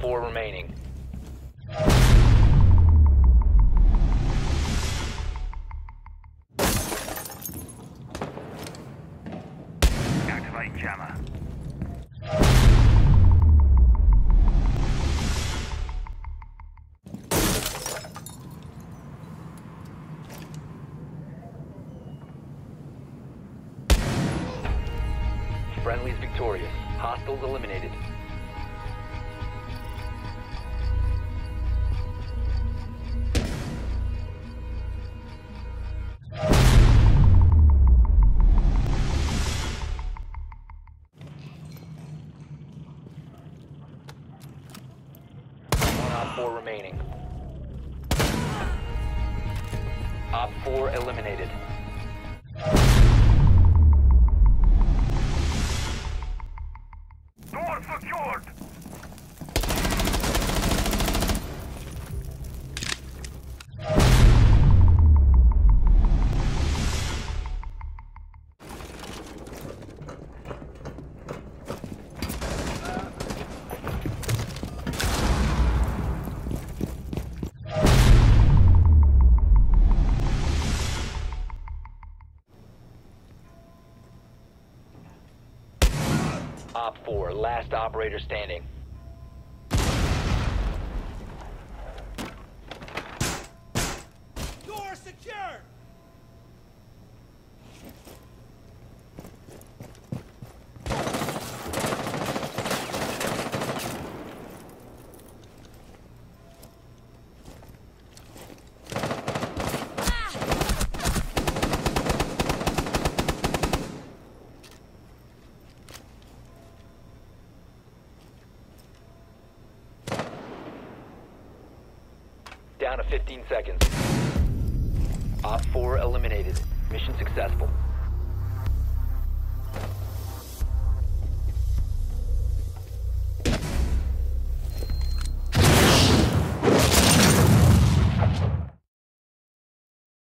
4 remaining. Activate jammer. Friendly's victorious. Hostiles eliminated. 4 remaining. Op 4 eliminated. Op 4, last operator standing. Down to 15 seconds. Op 4 eliminated. Mission successful.